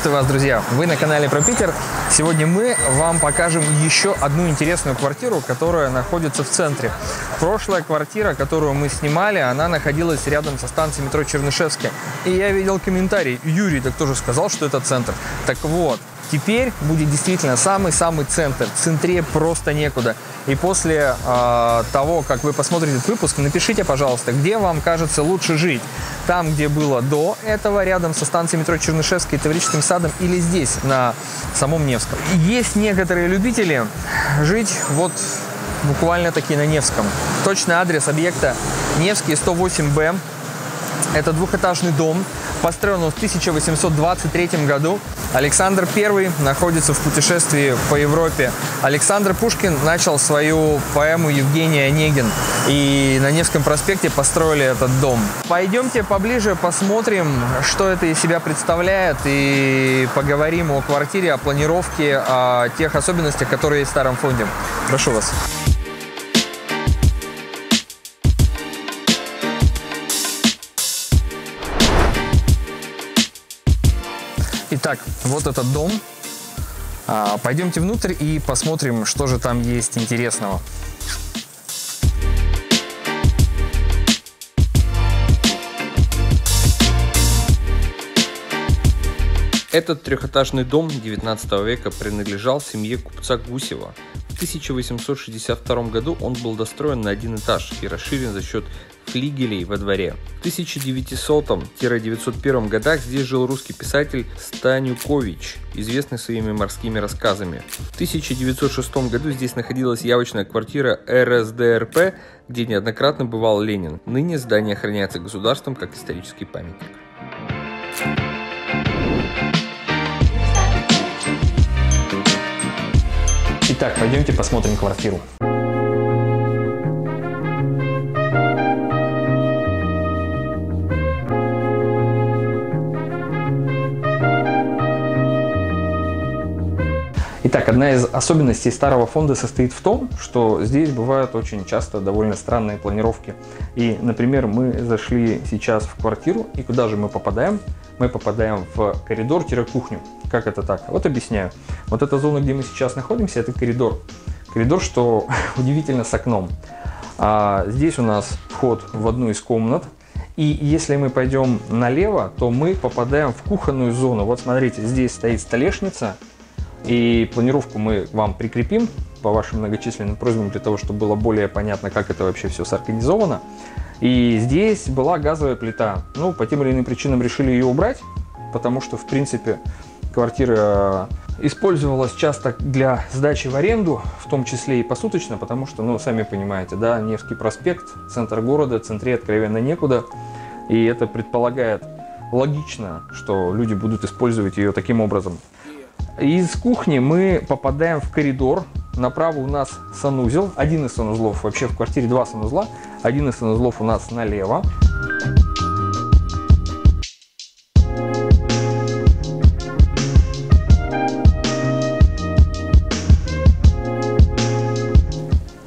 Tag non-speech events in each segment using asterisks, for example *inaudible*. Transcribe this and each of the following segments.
Приветствую вас, друзья! Вы на канале про Питер. Сегодня мы вам покажем еще одну интересную квартиру, которая находится в центре. Прошлая квартира, которую мы снимали, она находилась рядом со станцией метро Чернышевская. И я видел комментарий, Юрий так тоже сказал, что это центр. Так вот, Теперь будет действительно самый-самый центр. В центре просто некуда. И после э, того, как вы посмотрите этот выпуск, напишите, пожалуйста, где вам кажется лучше жить. Там, где было до этого, рядом со станцией метро Чернышевской и Таврическим садом, или здесь, на самом Невском. Есть некоторые любители жить вот буквально таки на Невском. Точный адрес объекта Невский 108Б. Это двухэтажный дом, построен он в 1823 году. Александр I находится в путешествии по Европе. Александр Пушкин начал свою поэму «Евгений Онегин». И на Невском проспекте построили этот дом. Пойдемте поближе, посмотрим, что это из себя представляет. И поговорим о квартире, о планировке, о тех особенностях, которые есть в старом фонде. Прошу вас. Итак, вот этот дом. А, пойдемте внутрь и посмотрим, что же там есть интересного. Этот трехэтажный дом XIX века принадлежал семье купца Гусева. В 1862 году он был достроен на один этаж и расширен за счет флигелей во дворе. В 1900-901 годах здесь жил русский писатель Станюкович, известный своими морскими рассказами. В 1906 году здесь находилась явочная квартира РСДРП, где неоднократно бывал Ленин. Ныне здание охраняется государством как исторический памятник. Итак, пойдемте посмотрим квартиру. Итак, одна из особенностей старого фонда состоит в том, что здесь бывают очень часто довольно странные планировки. И, например, мы зашли сейчас в квартиру, и куда же мы попадаем? Мы попадаем в коридор-кухню. Как это так? Вот объясняю. Вот эта зона, где мы сейчас находимся, это коридор. Коридор, что *laughs* удивительно, с окном. А здесь у нас вход в одну из комнат. И если мы пойдем налево, то мы попадаем в кухонную зону. Вот смотрите, здесь стоит столешница, и планировку мы вам прикрепим по вашим многочисленным просьбам для того, чтобы было более понятно, как это вообще все сорганизовано. И здесь была газовая плита. Ну, по тем или иным причинам решили ее убрать, потому что, в принципе, квартира использовалась часто для сдачи в аренду, в том числе и посуточно, потому что, ну, сами понимаете, да, Невский проспект, центр города, центре откровенно некуда, и это предполагает логично, что люди будут использовать ее таким образом. Из кухни мы попадаем в коридор. Направо у нас санузел. Один из санузлов. Вообще в квартире два санузла. Один из санузлов у нас налево.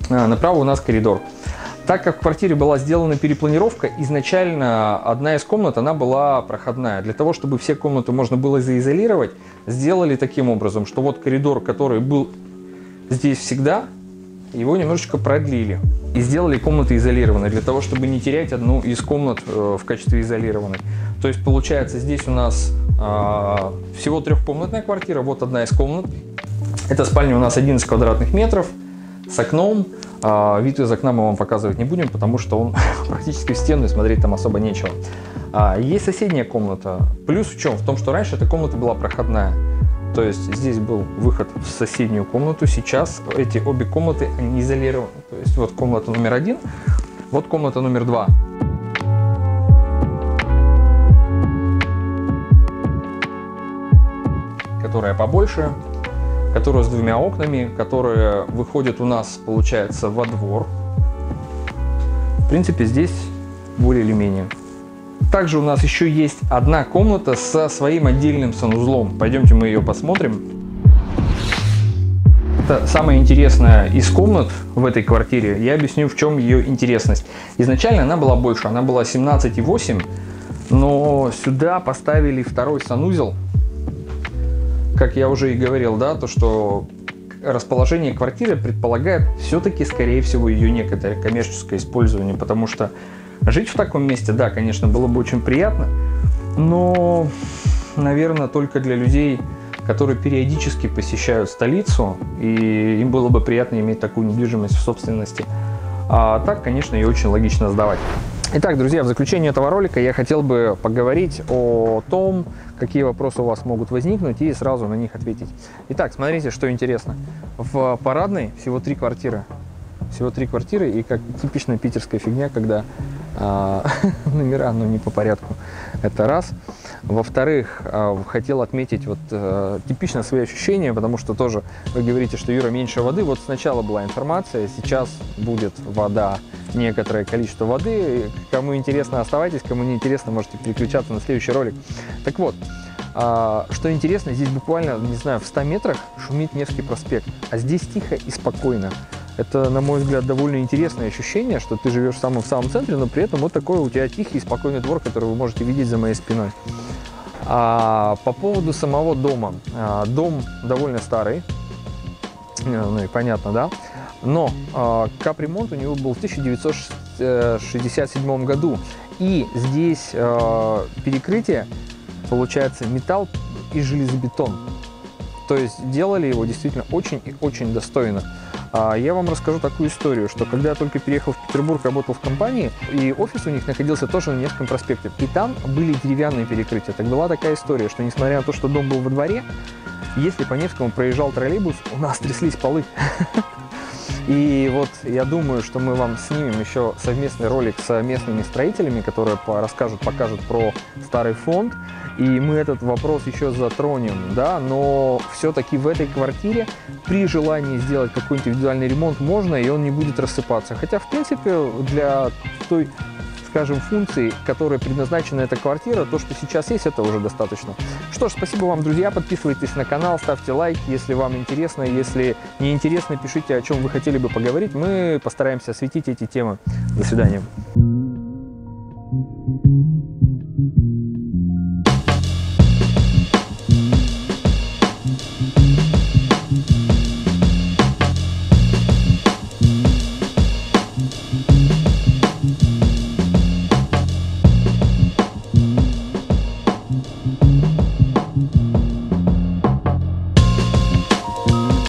А, направо у нас коридор. Так как в квартире была сделана перепланировка, изначально одна из комнат, она была проходная. Для того, чтобы все комнаты можно было заизолировать, сделали таким образом, что вот коридор, который был здесь всегда, его немножечко продлили. И сделали комнаты изолированные, для того, чтобы не терять одну из комнат э, в качестве изолированной. То есть получается здесь у нас э, всего трехкомнатная квартира, вот одна из комнат. Эта спальня у нас 11 квадратных метров с окном. А, вид из окна мы вам показывать не будем, потому что он *laughs* практически в стену и смотреть там особо нечего. А, есть соседняя комната. Плюс в чем? В том, что раньше эта комната была проходная. То есть здесь был выход в соседнюю комнату. Сейчас эти обе комнаты они изолированы. То есть вот комната номер один, вот комната номер два. Которая побольше, которая с двумя окнами, которая выходит у нас, получается, во двор. В принципе, здесь более или менее. Также у нас еще есть одна комната со своим отдельным санузлом. Пойдемте мы ее посмотрим. Это самая интересная из комнат в этой квартире. Я объясню, в чем ее интересность. Изначально она была больше, она была 17,8, но сюда поставили второй санузел как я уже и говорил, да, то, что расположение квартиры предполагает все-таки, скорее всего, ее некоторое коммерческое использование, потому что жить в таком месте, да, конечно, было бы очень приятно, но, наверное, только для людей, которые периодически посещают столицу, и им было бы приятно иметь такую недвижимость в собственности. А так, конечно, ее очень логично сдавать. Итак, друзья, в заключение этого ролика я хотел бы поговорить о том, какие вопросы у вас могут возникнуть и сразу на них ответить. Итак, смотрите, что интересно. В парадной всего три квартиры. Всего три квартиры и как типичная питерская фигня, когда *laughs* номера, ну не по порядку. Это раз. Во-вторых, а, хотел отметить вот а, типично свои ощущения, потому что тоже вы говорите, что Юра меньше воды. Вот сначала была информация, сейчас будет вода некоторое количество воды. Кому интересно, оставайтесь, кому не интересно, можете переключаться на следующий ролик. Так вот, а, что интересно, здесь буквально, не знаю, в 100 метрах шумит Невский проспект, а здесь тихо и спокойно. Это, на мой взгляд, довольно интересное ощущение, что ты живешь в самом, в самом центре, но при этом вот такой у тебя тихий и спокойный двор, который вы можете видеть за моей спиной. А, по поводу самого дома. А, дом довольно старый, э, ну и понятно, да? Но э, капремонт у него был в 1967 году. И здесь э, перекрытие, получается, металл и железобетон. То есть делали его действительно очень и очень достойно. А я вам расскажу такую историю, что когда я только переехал в Петербург, работал в компании, и офис у них находился тоже на Невском проспекте, и там были деревянные перекрытия. Так была такая история, что несмотря на то, что дом был во дворе, если по Невскому проезжал троллейбус, у нас тряслись полы. *laughs* И вот я думаю, что мы вам снимем еще совместный ролик с местными строителями, которые расскажут, покажут про старый фонд. И мы этот вопрос еще затронем, да, но все-таки в этой квартире при желании сделать какой-нибудь индивидуальный ремонт можно, и он не будет рассыпаться. Хотя, в принципе, для той скажем, функций, которые предназначена эта квартира, то, что сейчас есть, это уже достаточно. Что ж, спасибо вам, друзья, подписывайтесь на канал, ставьте лайк, если вам интересно, если не интересно, пишите, о чем вы хотели бы поговорить, мы постараемся осветить эти темы. До свидания.